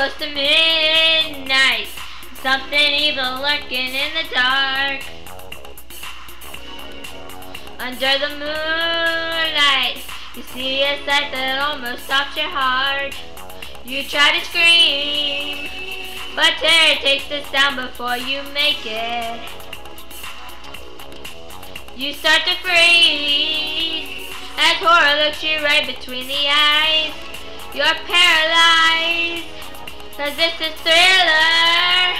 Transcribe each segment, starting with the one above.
close to midnight. Something evil lurking in the dark. Under the moonlight, you see a sight that almost stops your heart. You try to scream, but terror takes the sound before you make it. You start to freeze as horror looks you right between the eyes. You're paralyzed, cause this is thriller,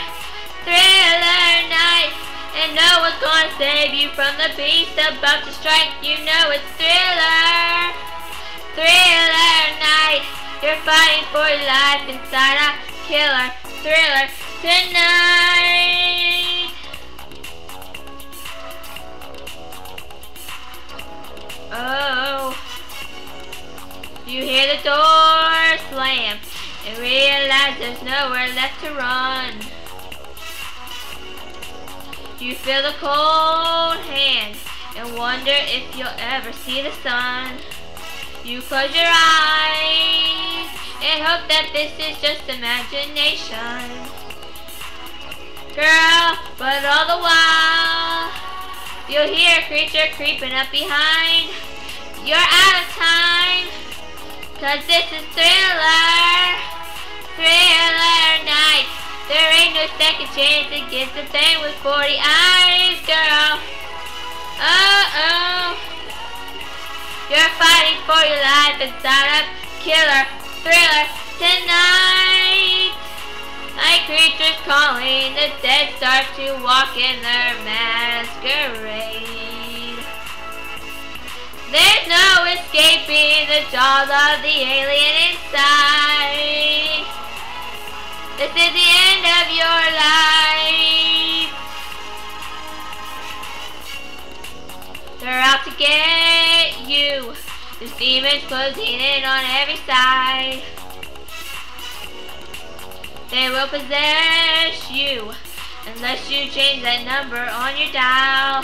thriller night. And no one's gonna save you from the beast about to strike. You know it's thriller, thriller night. You're fighting for your life inside a killer thriller tonight. And realize there's nowhere left to run. You feel the cold hand and wonder if you'll ever see the sun. You close your eyes and hope that this is just imagination. Girl, but all the while, you'll hear a creature creeping up behind. You're out of time, cause this is thriller There second chance against the thing with 40 eyes, girl. Uh-oh. You're fighting for your life inside a killer thriller tonight. Like creatures calling, the dead start to walk in their masquerade. There's no escaping the jaws of the alien inside. This is the end of your demons closing in on every side. They will possess you unless you change that number on your dial.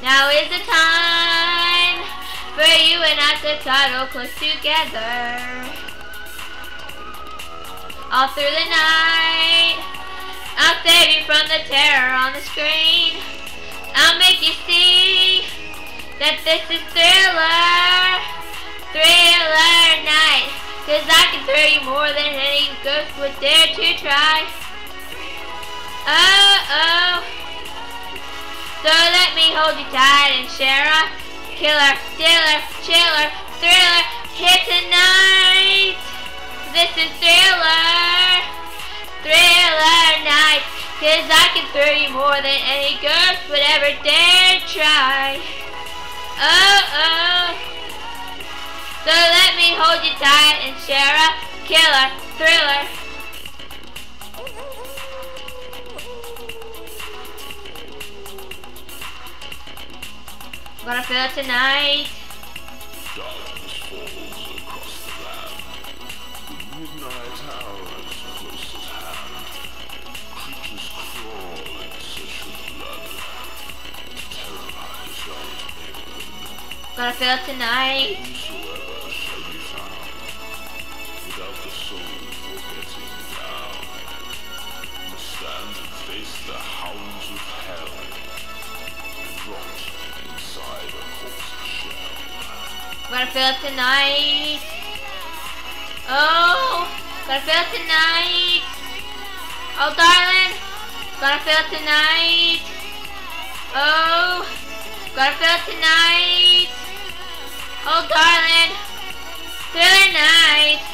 Now is the time for you and I to cuddle close together. All through the night, I'll save you from the terror on the screen. I'll make you see that this is You more than any ghost would dare to try. Oh, oh. So let me hold you tight and share a killer, dealer, chiller, thriller here tonight. This is thriller, thriller night. Cause I can throw you more than any ghost would ever dare try. Oh, oh. So let me hold you tight and share a killer thriller. Gonna feel it tonight. Darkness falls across the land. The midnight hour is close at hand. Creatures crawl in search of blood terrorize our neighborhood. Gonna feel it tonight. Gonna feel it tonight. Oh, gonna it tonight. Oh, darling, gonna feel tonight. Oh, gonna it tonight. Oh, darling, thriller night. Oh.